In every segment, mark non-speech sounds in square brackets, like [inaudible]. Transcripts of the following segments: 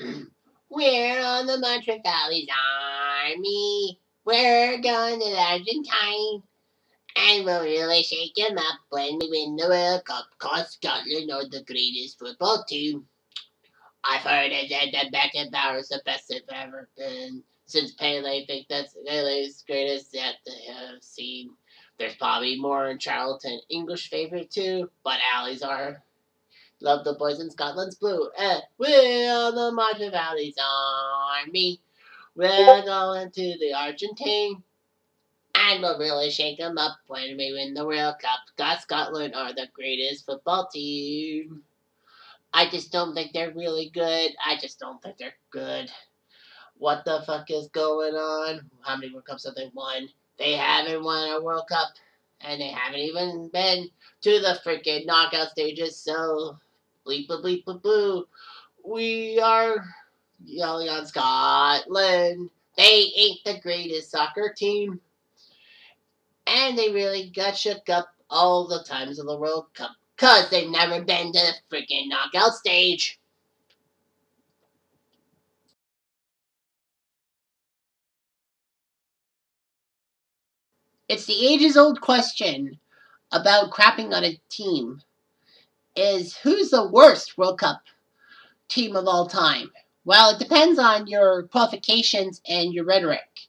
[clears throat] We're on the Montreal's army. We're going to Argentine. And we'll really shake shake 'em up when we win the World Cup. Cause Scotland are the greatest football team. I've heard it that the Beckenbauer is the best they've ever been. Since Pele, I think that's Pele's greatest that they have seen. There's probably more in Charlton English favorite too, but Alley's are. Love the boys in Scotland's blue. We're the Montreal Valley's army. We're going to the Argentine. And we'll really shake them up when we win the World Cup. Because Scotland are the greatest football team. I just don't think they're really good. I just don't think they're good. What the fuck is going on? How many World Cups have they won? They haven't won a World Cup. And they haven't even been to the freaking knockout stages. So, bleep, bleep, bleep, bleep, boo. We are yelling on Scotland. They ain't the greatest soccer team. And they really got shook up all the times of the World Cup. Cause they've never been to the freaking knockout stage. It's the ages old question about crapping on a team is who's the worst World Cup team of all time? Well, it depends on your qualifications and your rhetoric.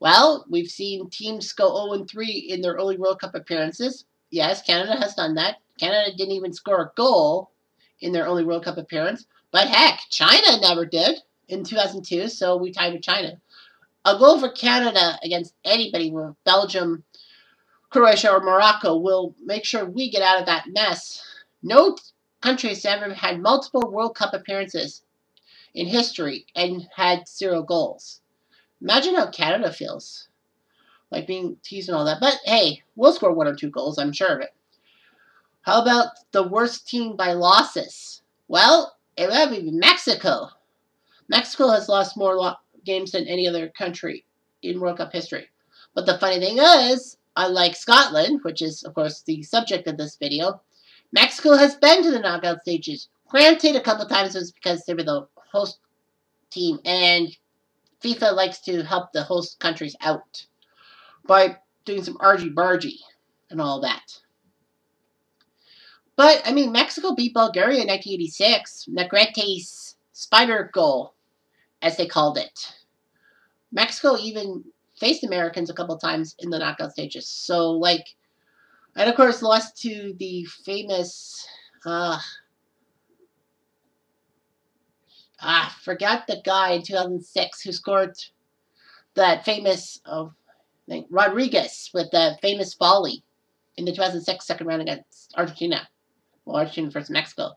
Well, we've seen teams go 0 3 in their early World Cup appearances. Yes, Canada has done that. Canada didn't even score a goal in their only World Cup appearance. But heck, China never did in 2002, so we tied with China. A goal for Canada against anybody, Belgium, Croatia, or Morocco, will make sure we get out of that mess. No country has ever had multiple World Cup appearances in history and had zero goals. Imagine how Canada feels. Like being teased and all that. But hey, we'll score one or two goals, I'm sure of it. How about the worst team by losses? Well, it would be Mexico. Mexico has lost more lo games than any other country in World Cup history. But the funny thing is, unlike Scotland, which is, of course, the subject of this video, Mexico has been to the knockout stages. Granted, a couple times it was because they were the host team, and FIFA likes to help the host countries out by doing some argy-bargy and all that. But, I mean, Mexico beat Bulgaria in 1986. Negrete's spider goal, as they called it. Mexico even faced Americans a couple times in the knockout stages. So, like, and of course lost to the famous, uh, ah, forgot the guy in 2006 who scored that famous, oh, I think, Rodriguez with the famous volley in the 2006 second round against Argentina. Well, Argentina versus Mexico.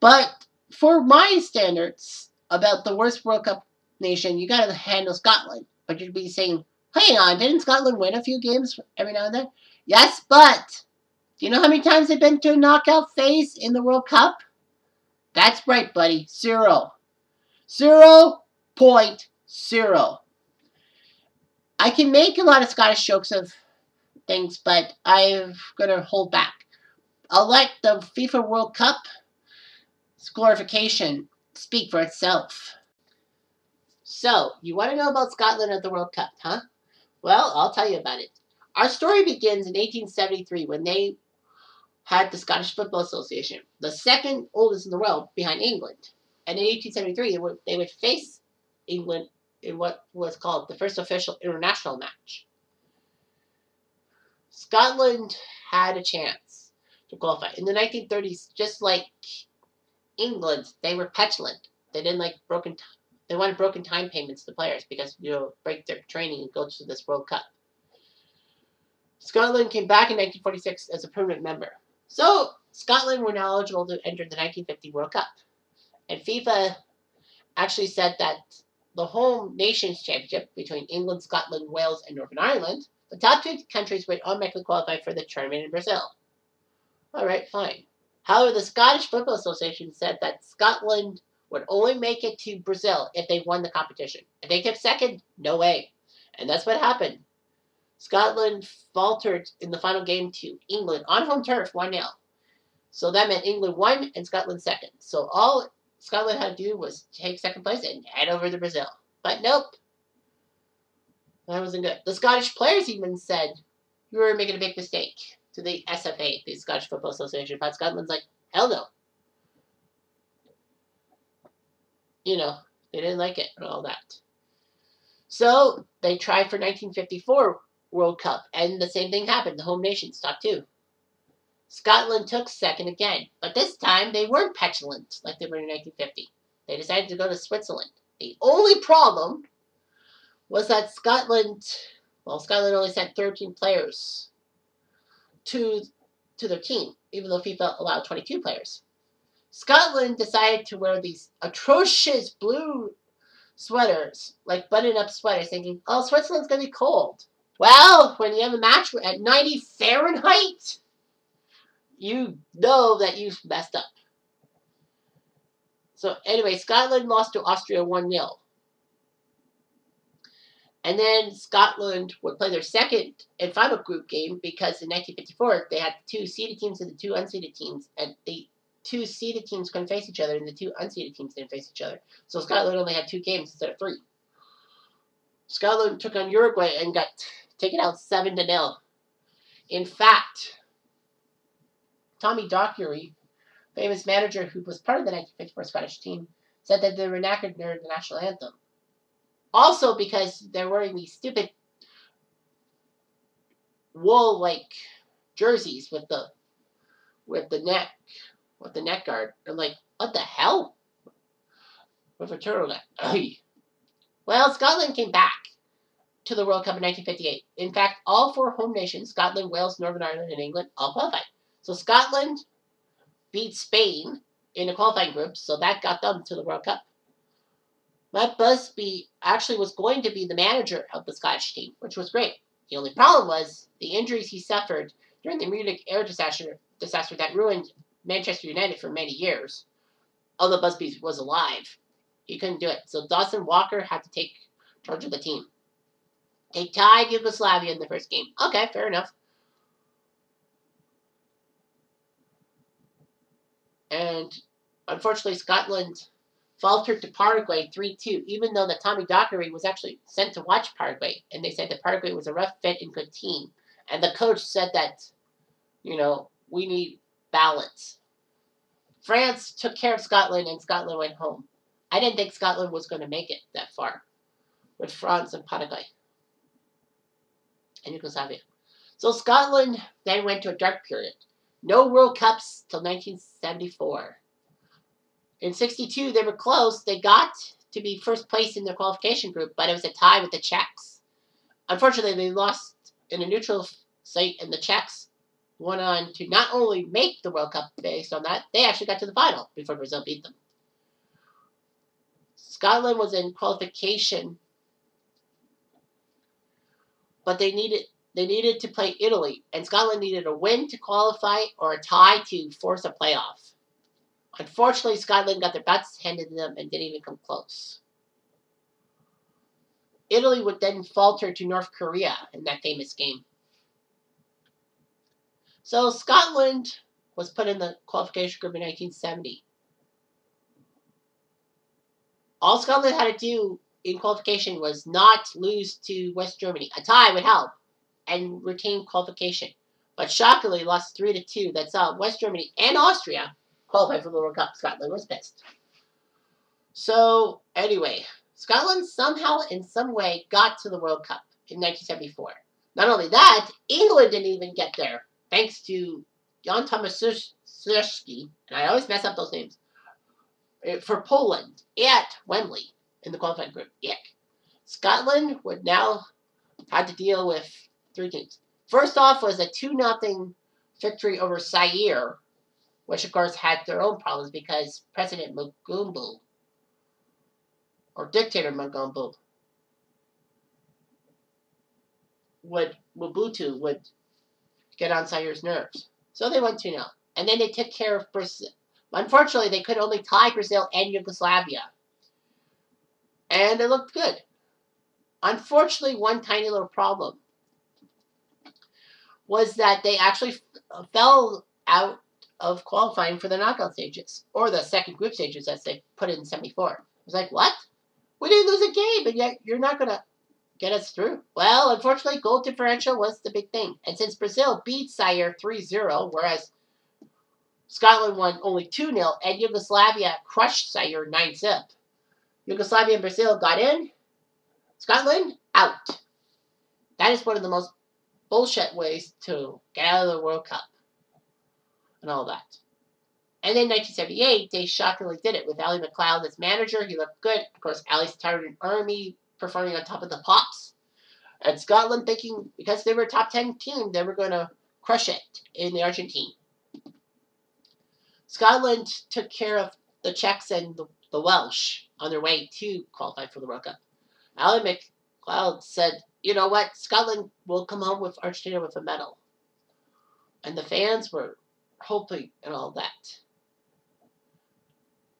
But for my standards about the worst World Cup nation, you gotta handle Scotland. But you'd be saying, hang on, didn't Scotland win a few games every now and then? Yes, but do you know how many times they've been to a knockout phase in the World Cup? That's right, buddy. Zero. Zero point zero. I can make a lot of Scottish jokes of things, but I'm going to hold back. I'll let the FIFA World Cup glorification speak for itself. So, you want to know about Scotland at the World Cup, huh? Well, I'll tell you about it. Our story begins in 1873 when they had the Scottish Football Association, the second oldest in the world behind England. And in 1873, they would, they would face England in what was called the first official international match. Scotland had a chance to qualify. In the 1930s, just like England, they were petulant. They didn't like broken. time. They wanted broken time payments to players because you know break their training and go to this World Cup. Scotland came back in 1946 as a permanent member. So, Scotland were now eligible to enter the 1950 World Cup. And FIFA actually said that the home nations championship between England, Scotland, Wales, and Northern Ireland, the top two countries would automatically qualify for the tournament in Brazil. Alright, fine. However, the Scottish Football Association said that Scotland would only make it to Brazil if they won the competition. If they kept second, no way. And that's what happened. Scotland faltered in the final game to England on home turf 1 0. So that meant England won and Scotland second. So all Scotland had to do was take second place and head over to Brazil. But nope. That wasn't good. The Scottish players even said, you were making a big mistake to the SFA, the Scottish Football Association. But Scotland's like, hell no. You know, they didn't like it and all that. So they tried for 1954 World Cup, and the same thing happened. The home nation stopped too. Scotland took second again, but this time they weren't petulant like they were in 1950. They decided to go to Switzerland. The only problem was that Scotland, well, Scotland only sent 13 players to to their team, even though FIFA allowed 22 players. Scotland decided to wear these atrocious blue sweaters, like button-up sweaters, thinking, oh, Switzerland's going to be cold. Well, when you have a match at 90 Fahrenheit, you know that you've messed up. So anyway, Scotland lost to Austria 1-0. And then Scotland would play their second and final group game because in 1954 they had two seeded teams and the two unseeded teams, and the two seeded teams couldn't face each other, and the two unseeded teams didn't face each other. So Scotland only had two games instead of three. Scotland took on Uruguay and got taken out seven to nil. In fact, Tommy Dockery, famous manager who was part of the 1954 Scottish team, said that they during the national anthem. Also because they're wearing these stupid wool like jerseys with the with the neck with the neck guard. I'm like, what the hell? With a turtleneck. well, Scotland came back to the World Cup in 1958. In fact, all four home nations, Scotland, Wales, Northern Ireland, and England, all qualified. So Scotland beat Spain in a qualifying group, so that got them to the World Cup. Matt Busby actually was going to be the manager of the Scottish team, which was great. The only problem was the injuries he suffered during the Munich air disaster, disaster that ruined Manchester United for many years. Although Busby was alive, he couldn't do it. So Dawson Walker had to take charge of the team. They tied Yugoslavia in the first game. Okay, fair enough. And unfortunately, Scotland faltered to Paraguay 3-2, even though the Tommy Dockery was actually sent to watch Paraguay. And they said that Paraguay was a rough fit and good team. And the coach said that, you know, we need balance. France took care of Scotland and Scotland went home. I didn't think Scotland was going to make it that far with France and Paraguay and Yugoslavia. So Scotland then went to a dark period. No World Cups till 1974. In 62, they were close. They got to be first place in their qualification group, but it was a tie with the Czechs. Unfortunately, they lost in a neutral site, and the Czechs went on to not only make the World Cup based on that, they actually got to the final before Brazil beat them. Scotland was in qualification, but they needed they needed to play Italy, and Scotland needed a win to qualify or a tie to force a playoff. Unfortunately, Scotland got their butts handed to them and didn't even come close. Italy would then falter to North Korea in that famous game. So Scotland was put in the qualification group in 1970. All Scotland had to do in qualification was not lose to West Germany. A tie would help and retain qualification. But shockingly lost 3 to 2. That saw West Germany and Austria qualified for the World Cup. Scotland was pissed. So, anyway, Scotland somehow, in some way, got to the World Cup in 1974. Not only that, England didn't even get there, thanks to Jan Tomaszewski, and I always mess up those names, eh, for Poland at Wembley in the qualifying group. Yuck. Scotland would now have to deal with three teams. First off was a 2 0 victory over Zaire which of course had their own problems because President Mugumbu, or dictator Mugumbu, would Mobutu would get on Zaire's nerves. So they went 2 0. And then they took care of Brazil. Unfortunately, they could only tie Brazil and Yugoslavia. And it looked good. Unfortunately, one tiny little problem was that they actually fell out of qualifying for the knockout stages, or the second group stages as they put it in 74. I was like, what? We didn't lose a game, and yet you're not going to get us through. Well, unfortunately, goal differential was the big thing. And since Brazil beat Zaire 3-0, whereas Scotland won only 2-0, and Yugoslavia crushed Zaire 9-zip. Yugoslavia and Brazil got in. Scotland, out. That is one of the most bullshit ways to get out of the World Cup. And all that. And then 1978, they shockingly did it with Ali McLeod as manager. He looked good. Of course, Ali started an army performing on top of the Pops. And Scotland thinking because they were a top 10 team, they were going to crush it in the Argentine. Scotland took care of the Czechs and the, the Welsh on their way to qualify for the World Cup. Ali McLeod said, you know what, Scotland will come home with Argentina with a medal. And the fans were hoping and all that.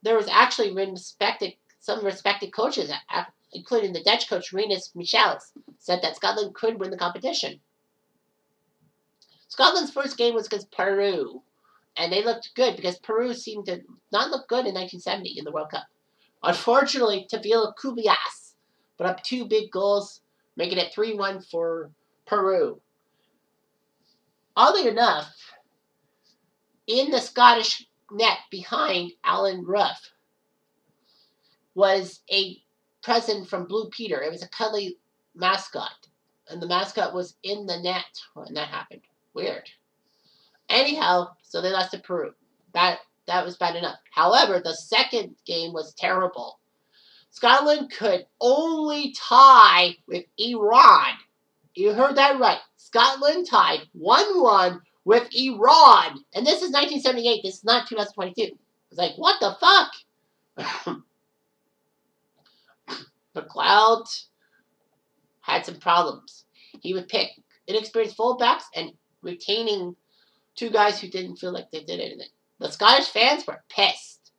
There was actually respected, some respected coaches, uh, including the Dutch coach Rinus Michels, said that Scotland could win the competition. Scotland's first game was against Peru, and they looked good because Peru seemed to not look good in 1970 in the World Cup. Unfortunately, Tavila Cubillas put up two big goals, making it 3 1 for Peru. Oddly enough, in the Scottish net behind Alan Ruff was a present from Blue Peter. It was a cuddly mascot. And the mascot was in the net when that happened. Weird. Anyhow, so they lost to Peru. That that was bad enough. However, the second game was terrible. Scotland could only tie with Iran. You heard that right. Scotland tied 1-1 with Iran. And this is 1978. This is not 2022. It's like, what the fuck? [laughs] MacLeod had some problems. He would pick inexperienced fullbacks and retaining two guys who didn't feel like they did anything. The Scottish fans were pissed.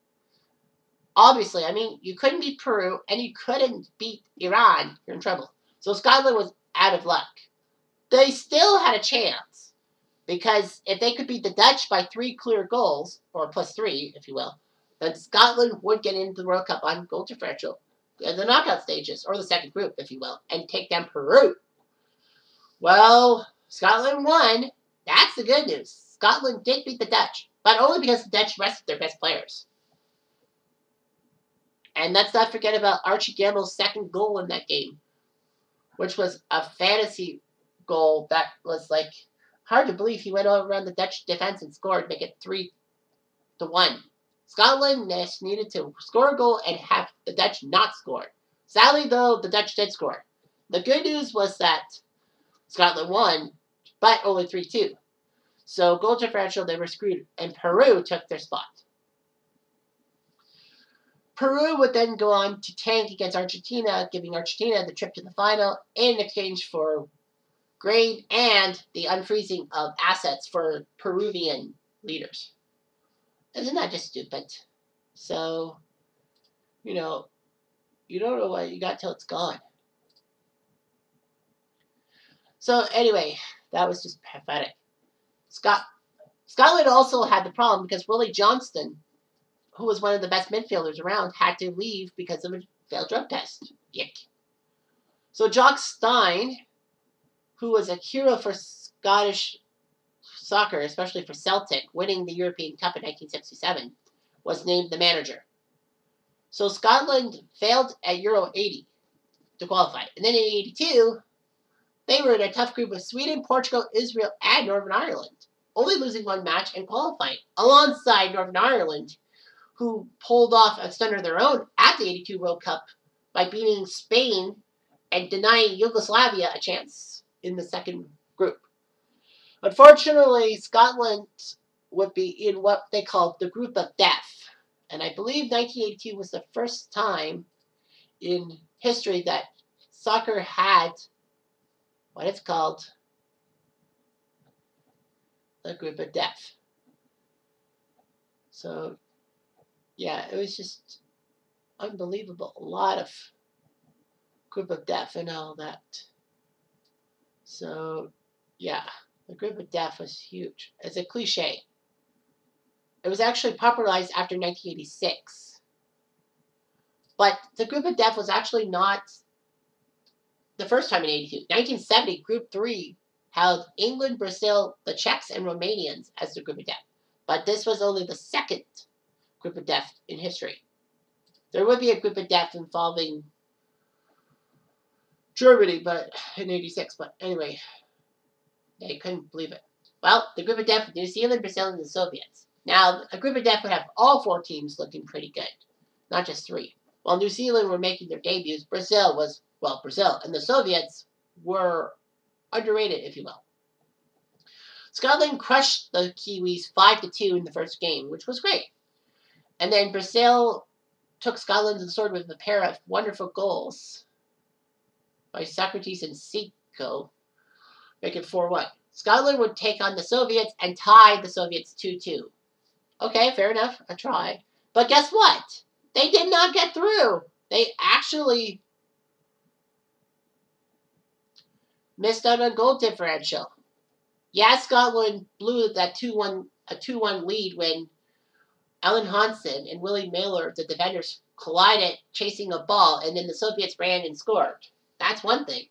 Obviously, I mean, you couldn't beat Peru and you couldn't beat Iran. You're in trouble. So Scotland was out of luck. They still had a chance because if they could beat the Dutch by three clear goals, or plus three, if you will, then Scotland would get into the World Cup on goal differential in the knockout stages, or the second group, if you will, and take down Peru. Well, Scotland won. That's the good news. Scotland did beat the Dutch, but only because the Dutch rested their best players. And let's not forget about Archie Gamble's second goal in that game, which was a fantasy goal that was like hard to believe. He went all around the Dutch defense and scored, make it three to one. Scotland needed to score a goal and have the Dutch not score. Sadly, though, the Dutch did score. The good news was that Scotland won, but only 3 2. So, goal differential, they were screwed, and Peru took their spot. Peru would then go on to tank against Argentina, giving Argentina the trip to the final in exchange for grain and the unfreezing of assets for Peruvian leaders. Isn't that just stupid? So, you know, you don't know what you got till it's gone. So anyway, that was just pathetic. Scott Scotland also had the problem because Willie Johnston, who was one of the best midfielders around, had to leave because of a failed drug test. Yick. So Jock Stein, who was a hero for Scottish soccer, especially for Celtic, winning the European Cup in 1967, was named the manager. So Scotland failed at Euro 80 to qualify. And then in 82, they were in a tough group with Sweden, Portugal, Israel, and Northern Ireland, only losing one match and qualifying, alongside Northern Ireland, who pulled off a stunner of their own at the 82 World Cup by beating Spain and denying Yugoslavia a chance in the second group. Unfortunately, Scotland would be in what they called the group of death. And I believe 1982 was the first time in history that soccer had what it's called the group of death. So, yeah, it was just unbelievable. A lot of group of death and all that. So, yeah. The group of death was huge. It's a cliche. It was actually popularized after 1986. But the group of death was actually not the first time in 82. 1970, Group 3 held England, Brazil, the Czechs, and Romanians as the group of death. But this was only the second group of death in history. There would be a group of death involving Germany, but in 86. But anyway, they couldn't believe it. Well, the group of death with New Zealand, Brazil, and the Soviets. Now, a group of death would have all four teams looking pretty good, not just three. While New Zealand were making their debuts, Brazil was, well, Brazil, and the Soviets were underrated, if you will. Scotland crushed the Kiwis 5 to 2 in the first game, which was great. And then Brazil took Scotland to the sword with a pair of wonderful goals by Socrates and Seiko, make it 4 1. Scotland would take on the Soviets and tie the Soviets 2 2. Okay, fair enough, a try. But guess what? They did not get through. They actually missed out on goal differential. Yeah, Scotland blew that 2-1 a 2-1 lead when Alan Hansen and Willie Miller, the defenders, collided chasing a ball, and then the Soviets ran and scored. That's one thing.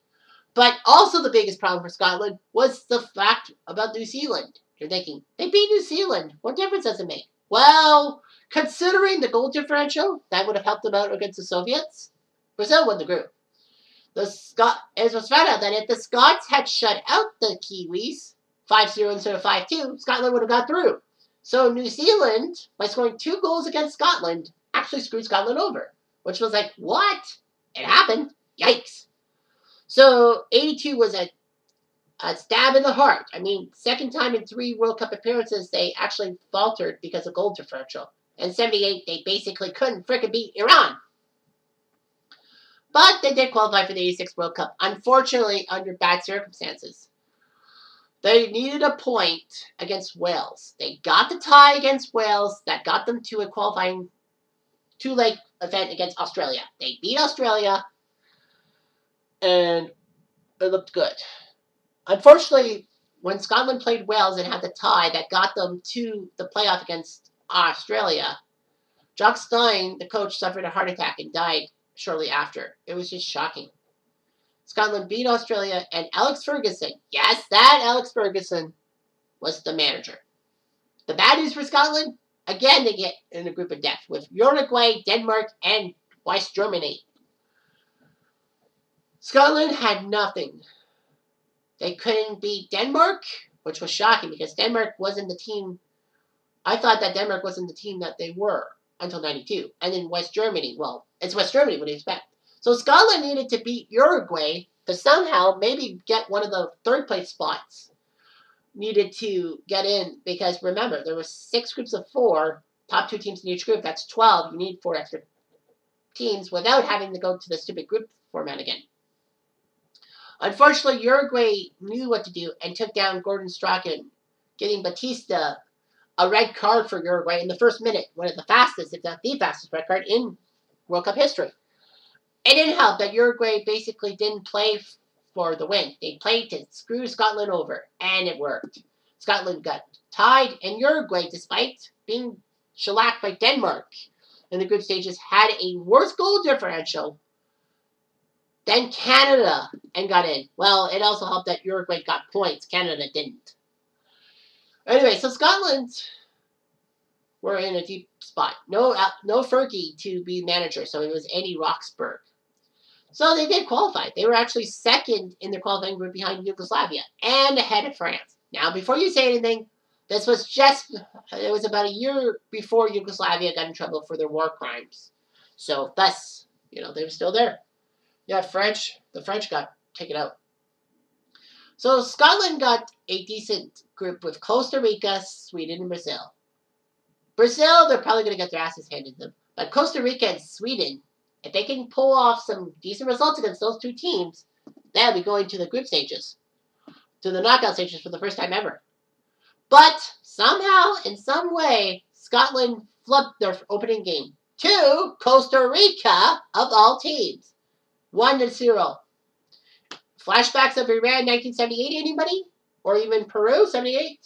But also the biggest problem for Scotland was the fact about New Zealand. You're thinking, they beat New Zealand. What difference does it make? Well, considering the goal differential, that would have helped them out against the Soviets. Brazil won the group. The it was found out that if the Scots had shut out the Kiwis 5-0 instead of 5-2, Scotland would have got through. So New Zealand, by scoring two goals against Scotland, actually screwed Scotland over. Which was like, what? It happened. Yikes. So 82 was a, a stab in the heart. I mean, second time in three World Cup appearances, they actually faltered because of goal differential. And 78, they basically couldn't frickin' beat Iran. But they did qualify for the 86 World Cup, unfortunately under bad circumstances. They needed a point against Wales. They got the tie against Wales that got them to a qualifying two-leg event against Australia. They beat Australia, and it looked good. Unfortunately, when Scotland played Wales and had the tie that got them to the playoff against Australia, Jock Stein, the coach, suffered a heart attack and died shortly after. It was just shocking. Scotland beat Australia, and Alex Ferguson, yes, that Alex Ferguson, was the manager. The bad news for Scotland, again, they get in a group of death with Uruguay, Denmark, and West Germany. Scotland had nothing. They couldn't beat Denmark, which was shocking because Denmark wasn't the team. I thought that Denmark wasn't the team that they were until 92. And then West Germany, well, it's West Germany, what do you expect? So Scotland needed to beat Uruguay to somehow maybe get one of the third place spots. Needed to get in because remember, there were six groups of four, top two teams in each group. That's 12. You need four extra teams without having to go to the stupid group format again. Unfortunately, Uruguay knew what to do and took down Gordon Strachan, getting Batista a red card for Uruguay in the first minute, one of the fastest, if not the fastest red card in World Cup history. It didn't help that Uruguay basically didn't play for the win. They played to screw Scotland over, and it worked. Scotland got tied, and Uruguay, despite being shellacked by Denmark in the group stages, had a worse goal differential than Canada and got in. Well, it also helped that Uruguay got points. Canada didn't. Anyway, so Scotland were in a deep spot. No, uh, no Fergie to be manager, so it was Eddie Roxburgh. So they did qualify. They were actually second in their qualifying group behind Yugoslavia and ahead of France. Now, before you say anything, this was just, it was about a year before Yugoslavia got in trouble for their war crimes. So, thus, you know, they were still there. Yeah, French, the French got taken out. So Scotland got a decent group with Costa Rica, Sweden, and Brazil. Brazil, they're probably going to get their asses handed to them. But Costa Rica and Sweden, if they can pull off some decent results against those two teams, they'll be going to the group stages, to the knockout stages for the first time ever. But somehow, in some way, Scotland flubbed their opening game to Costa Rica of all teams. 1 to 0. Flashbacks of Iran 1978, anybody? Or even Peru 78?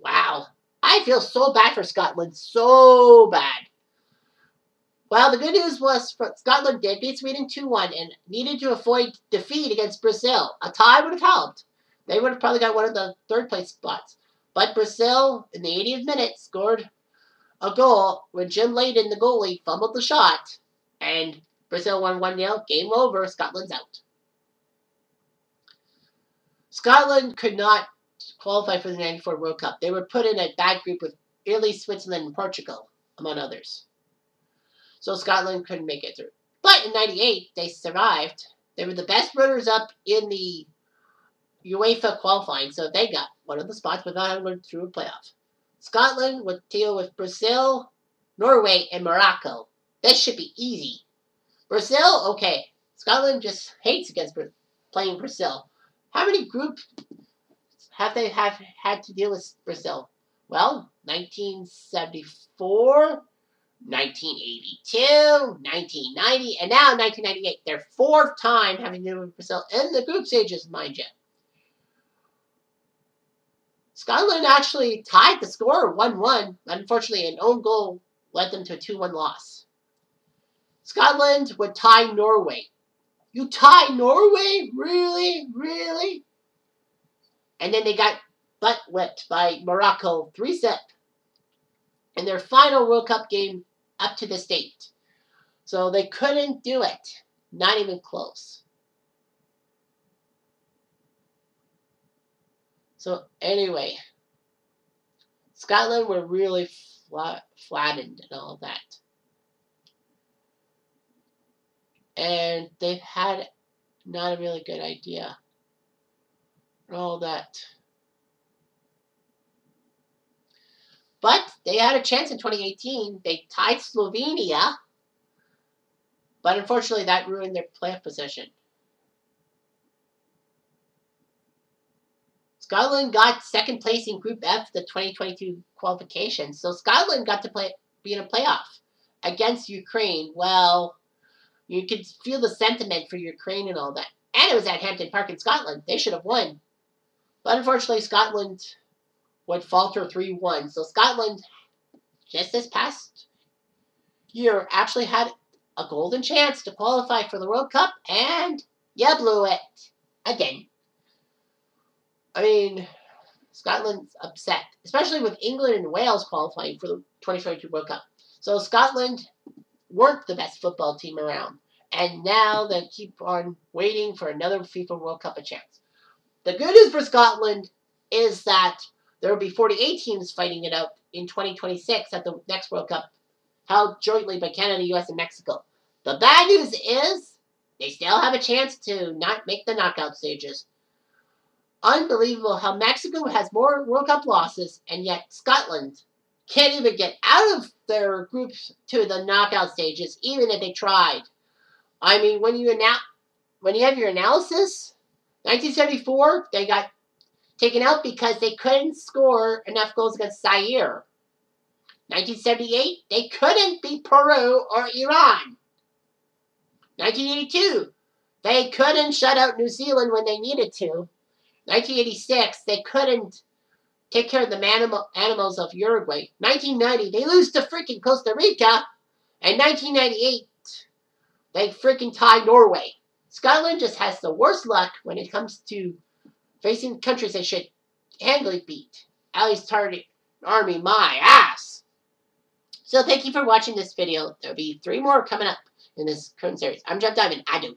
Wow. I feel so bad for Scotland. So bad. Well, the good news was Scotland did beat Sweden 2-1 and needed to avoid defeat against Brazil. A tie would have helped. They would have probably got one of the third place spots. But Brazil, in the 80th minute, scored a goal when Jim Leighton, the goalie, fumbled the shot. And Brazil won 1-0. Game over. Scotland's out. Scotland could not qualify for the 94 World Cup. They were put in a bad group with Italy, Switzerland, and Portugal, among others. So Scotland couldn't make it through. But in 98, they survived. They were the best runners-up in the UEFA qualifying, so they got one of the spots without having to go through a playoff. Scotland would deal with Brazil, Norway, and Morocco. This should be easy. Brazil, okay. Scotland just hates against playing Brazil. How many groups have they have had to deal with Brazil? Well, 1974, 1982, 1990, and now 1998. Their fourth time having to deal with Brazil in the group stages, mind you. Scotland actually tied the score 1-1. Unfortunately, an own goal led them to a 2-1 loss. Scotland would tie Norway. You tie Norway? Really? Really? And then they got butt whipped by Morocco 3-set in their final World Cup game up to this date. So they couldn't do it. Not even close. So anyway, Scotland were really flat, flattened and all that. And they've had not a really good idea. All that. But they had a chance in 2018. They tied Slovenia. But unfortunately, that ruined their playoff position. Scotland got second place in Group F, the 2022 qualification. So Scotland got to play be in a playoff against Ukraine. Well, you could feel the sentiment for Ukraine and all that. And it was at Hampton Park in Scotland. They should have won. But unfortunately, Scotland would falter 3-1. So Scotland, just this past year, actually had a golden chance to qualify for the World Cup, and you blew it again. I mean, Scotland's upset, especially with England and Wales qualifying for the 2022 World Cup. So Scotland weren't the best football team around, and now they keep on waiting for another FIFA World Cup a chance. The good news for Scotland is that there will be 48 teams fighting it out in 2026 at the next World Cup, held jointly by Canada, US, and Mexico. The bad news is they still have a chance to not make the knockout stages. Unbelievable how Mexico has more World Cup losses, and yet Scotland can't even get out of their groups to the knockout stages, even if they tried. I mean, when you when you have your analysis, 1974 they got taken out because they couldn't score enough goals against Zaire. 1978 they couldn't beat Peru or Iran. 1982 they couldn't shut out New Zealand when they needed to. 1986, they couldn't take care of the animal, animals of Uruguay. 1990, they lose to freaking Costa Rica. And 1998, they freaking tie Norway. Scotland just has the worst luck when it comes to facing countries they should handily beat. Ali's target army, my ass. So thank you for watching this video. There'll be three more coming up in this current series. I'm Jeff Diamond. I do.